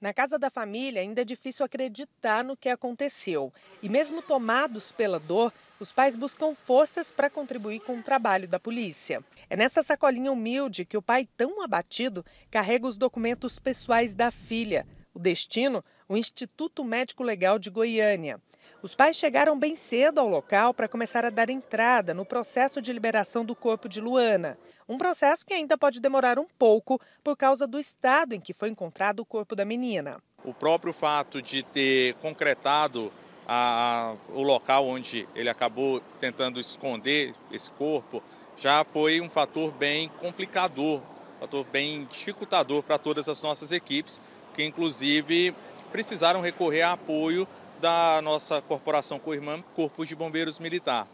Na casa da família, ainda é difícil acreditar no que aconteceu. E mesmo tomados pela dor, os pais buscam forças para contribuir com o trabalho da polícia. É nessa sacolinha humilde que o pai, tão abatido, carrega os documentos pessoais da filha. O destino? O Instituto Médico Legal de Goiânia. Os pais chegaram bem cedo ao local para começar a dar entrada no processo de liberação do corpo de Luana. Um processo que ainda pode demorar um pouco por causa do estado em que foi encontrado o corpo da menina. O próprio fato de ter concretado a, a, o local onde ele acabou tentando esconder esse corpo já foi um fator bem complicador, um fator bem dificultador para todas as nossas equipes, que inclusive precisaram recorrer a apoio da nossa corporação co-irmã Corpo de Bombeiros Militar.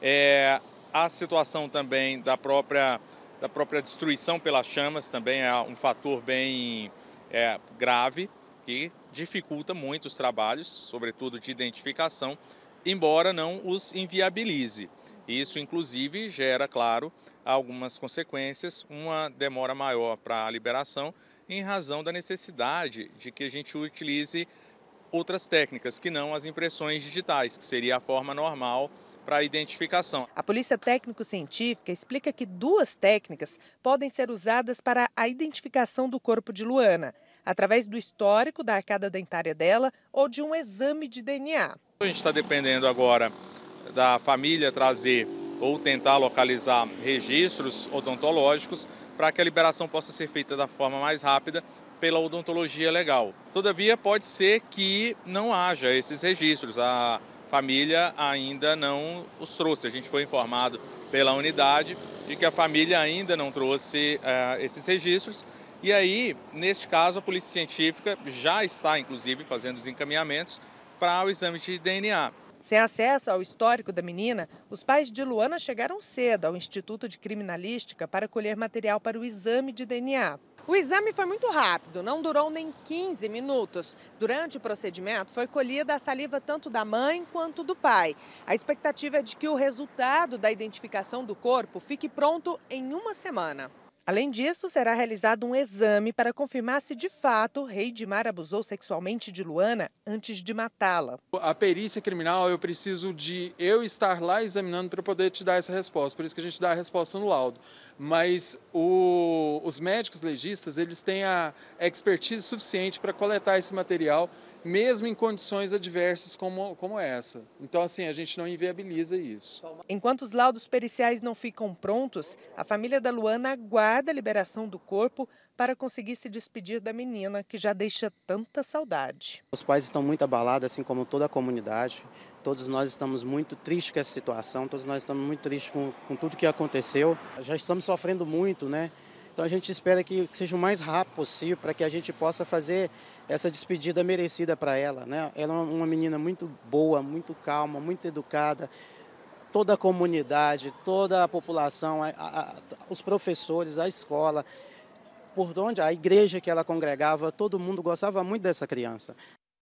É, a situação também da própria, da própria destruição pelas chamas também é um fator bem é, grave que dificulta muito os trabalhos, sobretudo de identificação, embora não os inviabilize. Isso, inclusive, gera, claro, algumas consequências, uma demora maior para a liberação, em razão da necessidade de que a gente utilize outras técnicas que não as impressões digitais, que seria a forma normal para a identificação. A Polícia Técnico-Científica explica que duas técnicas podem ser usadas para a identificação do corpo de Luana, através do histórico da arcada dentária dela ou de um exame de DNA. A gente está dependendo agora da família trazer ou tentar localizar registros odontológicos para que a liberação possa ser feita da forma mais rápida pela odontologia legal. Todavia, pode ser que não haja esses registros, a família ainda não os trouxe. A gente foi informado pela unidade de que a família ainda não trouxe uh, esses registros. E aí, neste caso, a Polícia Científica já está, inclusive, fazendo os encaminhamentos para o exame de DNA. Sem acesso ao histórico da menina, os pais de Luana chegaram cedo ao Instituto de Criminalística para colher material para o exame de DNA. O exame foi muito rápido, não durou nem 15 minutos. Durante o procedimento, foi colhida a saliva tanto da mãe quanto do pai. A expectativa é de que o resultado da identificação do corpo fique pronto em uma semana. Além disso, será realizado um exame para confirmar se de fato Rei de Mar abusou sexualmente de Luana antes de matá-la. A perícia criminal, eu preciso de eu estar lá examinando para poder te dar essa resposta. Por isso que a gente dá a resposta no laudo. Mas o, os médicos legistas, eles têm a expertise suficiente para coletar esse material mesmo em condições adversas como, como essa. Então, assim, a gente não inviabiliza isso. Enquanto os laudos periciais não ficam prontos, a família da Luana aguarda a liberação do corpo para conseguir se despedir da menina, que já deixa tanta saudade. Os pais estão muito abalados, assim como toda a comunidade. Todos nós estamos muito tristes com essa situação, todos nós estamos muito tristes com, com tudo que aconteceu. Já estamos sofrendo muito, né? Então a gente espera que seja o mais rápido possível para que a gente possa fazer essa despedida merecida para ela. Né? Ela é uma menina muito boa, muito calma, muito educada. Toda a comunidade, toda a população, a, a, os professores, a escola, por onde a igreja que ela congregava, todo mundo gostava muito dessa criança.